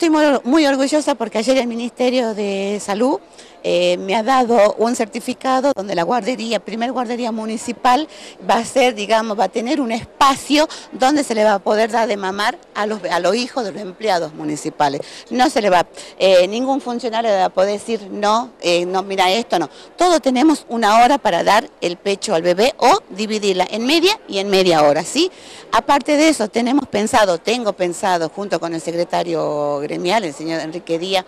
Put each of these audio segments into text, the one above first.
Estoy muy, orgullosa porque ayer el Ministerio de Salud eh, me ha dado un certificado donde la guardería, primer guardería municipal, va a ser, digamos, va a tener un espacio donde se le va a poder dar de mamar a los, a los hijos de los empleados municipales. No se le va, eh, ningún funcionario va a poder decir no, eh, no, mira esto, no. Todos tenemos una hora para dar el pecho al bebé o dividirla en media y en media hora, ¿sí? Aparte de eso, tenemos pensado, tengo pensado, junto con el secretario gremial, el señor Enrique Díaz,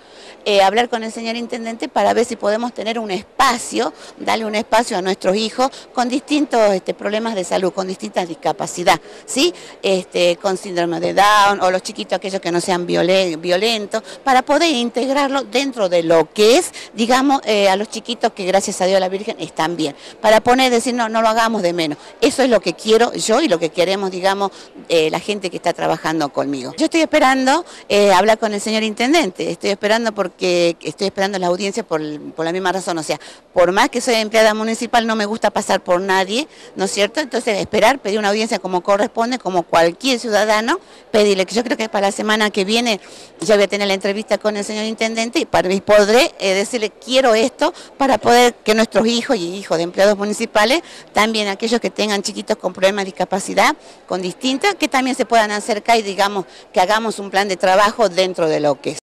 hablar con el señor intendente para ver si podemos tener un espacio, darle un espacio a nuestros hijos con distintos este, problemas de salud, con distintas discapacidades, ¿sí? Este, con síndrome de Down o los chiquitos aquellos que no sean violentos, para poder integrarlo dentro de lo que es, digamos, eh, a los chiquitos que gracias a Dios la Virgen están bien, para poner, decir, no, no lo hagamos de menos. Eso es lo que quiero yo y lo que queremos, digamos, eh, la gente que está trabajando conmigo. Yo estoy esperando eh, hablar con el señor intendente, estoy esperando porque estoy esperando la audiencia por por la misma razón, o sea, por más que soy empleada municipal no me gusta pasar por nadie, ¿no es cierto? Entonces esperar, pedir una audiencia como corresponde, como cualquier ciudadano, pedirle que yo creo que para la semana que viene ya voy a tener la entrevista con el señor intendente y, para, y podré eh, decirle quiero esto para poder que nuestros hijos y hijos de empleados municipales, también aquellos que tengan chiquitos con problemas de discapacidad, con distintas, que también se puedan acercar y digamos que hagamos un plan de trabajo dentro de lo que es.